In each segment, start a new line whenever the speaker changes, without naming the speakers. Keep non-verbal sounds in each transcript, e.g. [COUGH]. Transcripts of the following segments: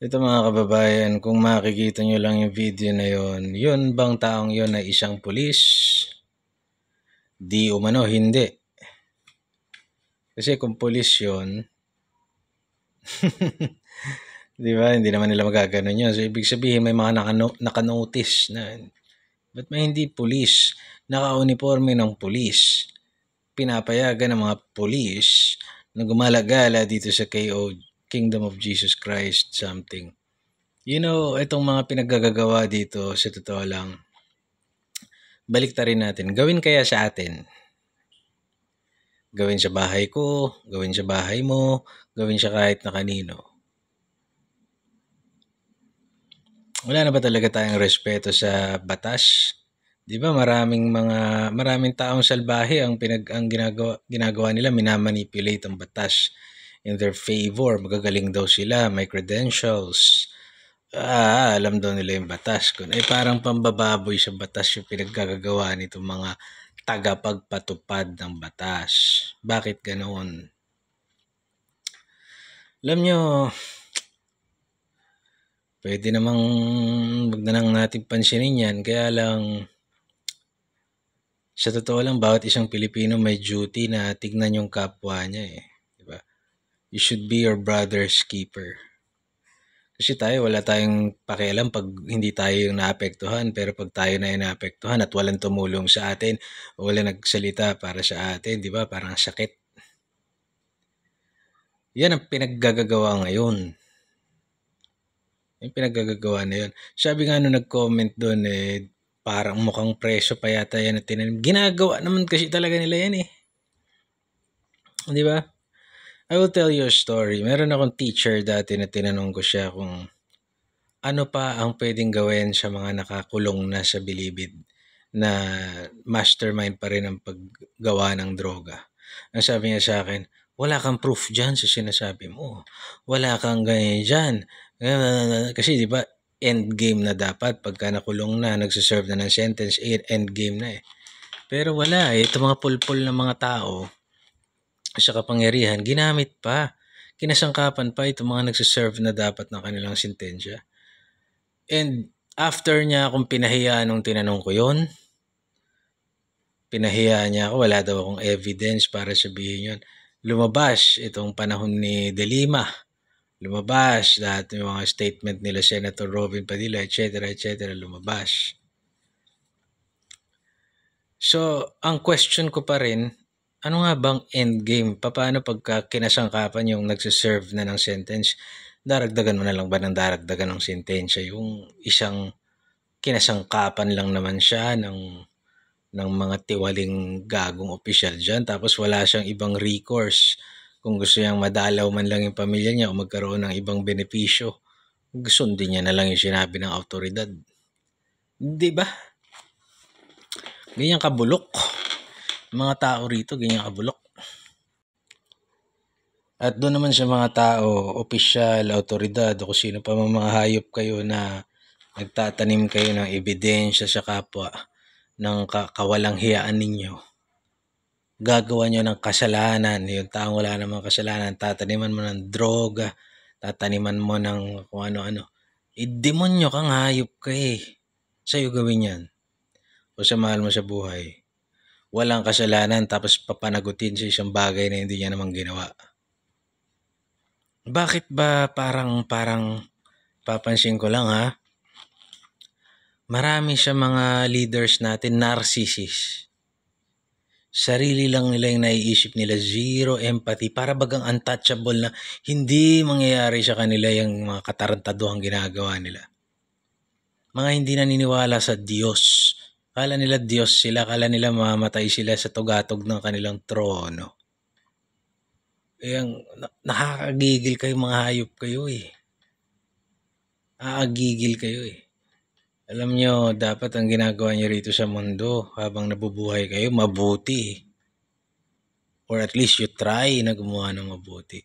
Ito mga kababayan, kung makikita nyo lang yung video na yon, yun bang taong yon ay isang pulis? Di umano, hindi. Kasi kung pulis yon, [LAUGHS] di ba, hindi naman nila magaganon yun. So, ibig sabihin, may mga nakano, nakanotice na, ba't may hindi pulis? Naka-uniforme ng pulis. Pinapayagan ng mga pulis na gumalagala dito sa KO Kingdom of Jesus Christ something. You know, itong mga pinaggagawa dito, sa totoo lang, balik rin natin. Gawin kaya sa atin. Gawin sa bahay ko, gawin sa bahay mo, gawin siya kahit na kanino. Wala na ba talaga tayong respeto sa batas? 'Di ba maraming mga maraming taong salbahe ang pinag ang ginagawa ginagawa nila minamanipulate ang batas in their favor. Magagaling daw sila, may credentials. Ah, alam daw nila yung batas. Kung ay parang pambababoy sa batas yung pinaggagawa nitong mga tagapagpatupad ng batas. Bakit ganoon? Alam nyo, pwede namang wag na lang natin pansinin yan. Kaya lang, sa totoo lang, bawat isang Pilipino may duty na tignan yung kapwa niya eh. Diba? You should be your brother's keeper. Kasi tayo, wala tayong pakialam pag hindi tayo yung naapektuhan. Pero pag tayo na yung naapektuhan at walang tumulong sa atin, o wala nagsalita para sa atin, di ba? Parang sakit. Yan ang pinaggagawa ngayon. Yung pinaggagawa na yun. Sabi nga nung nag-comment doon, eh, parang mukhang presyo pa yata yan at tinanim. Ginagawa naman kasi talaga nila yan eh. Di ba? I will tell you a story. Meron akong teacher dati na tinanong ko siya kung ano pa ang pwedeng gawin sa mga nakakulong na sa bilibid na mastermind pa rin ang paggawa ng droga. Ang sabi niya sa akin, wala kang proof dyan sa sinasabi mo. Wala kang ganyan dyan. Kasi di ba, end game na dapat pagka nakulong na, nagsiserve na ng sentence, end game na eh. Pero wala eh. Ito mga pulpul ng mga tao, sa kapangyarihan, ginamit pa. Kinasangkapan pa itong mga nagsiserve na dapat ng kanilang sentensya. And after niya akong pinahiya nung tinanong ko yon pinahiya niya ako, wala daw akong evidence para sabihin yon Lumabas itong panahon ni Delima. Lumabas lahat ng mga statement nila Senator Robin Padilla, etc. etc. lumabas. So, ang question ko pa rin, ano nga bang end game? Paano pagka kinasangkapan yung nagsiserve na ng sentence, daragdagan mo na lang ba ng daragdagan ng sentensya? Yung isang kinasangkapan lang naman siya ng ng mga tiwaling gagong opisyal dyan. Tapos wala siyang ibang recourse. Kung gusto niyang madalaw man lang yung pamilya niya o magkaroon ng ibang benepisyo, sundin niya na lang yung sinabi ng autoridad. Di ba? Ganyan kabulok. Mga tao rito, ganyan kabulok. At doon naman sa mga tao, opisyal, autoridad, o kung sino pa mga hayop kayo na nagtatanim kayo ng ebidensya sa kapwa, ng kawalang hiyaan ninyo, gagawa nyo ng kasalanan, yung taong wala namang kasalanan, tataniman mo ng droga, tataniman mo ng kung ano-ano. I-demonyo kang hayop ka eh. Sa'yo gawin yan. O sa mahal mo sa buhay. Walang kasalanan tapos papanagutin sa isang bagay na hindi niya namang ginawa. Bakit ba parang parang papansin ko lang ha? marami sa mga leaders natin narcissist. Sarili lang nila yung naiisip nila, zero empathy, para bagang untouchable na hindi mangyayari sa kanila yung mga katarantaduhang ginagawa nila. Mga hindi naniniwala sa Diyos. Kala nila Diyos sila, kala nila mamatay sila sa tugatog ng kanilang trono. Yung, nakakagigil kayo mga hayop kayo eh. Aagigil kayo eh. Alam nyo, dapat ang ginagawa nyo rito sa mundo habang nabubuhay kayo, mabuti. Or at least you try na gumawa ng mabuti.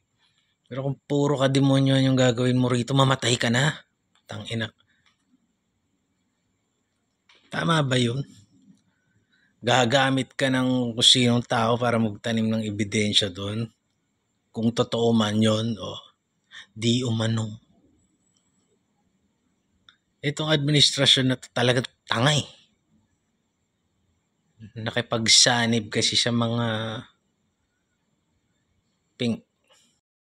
Pero kung puro ka yung gagawin mo rito, mamatay ka na. Tanginak. Tama ba yun? gagamit ka ng kung sinong tao para magtanim ng ebidensya doon. Kung totoo man yon o di umano. Itong administrasyon na to talagang tangay. Nakipagsanib kasi sa mga ping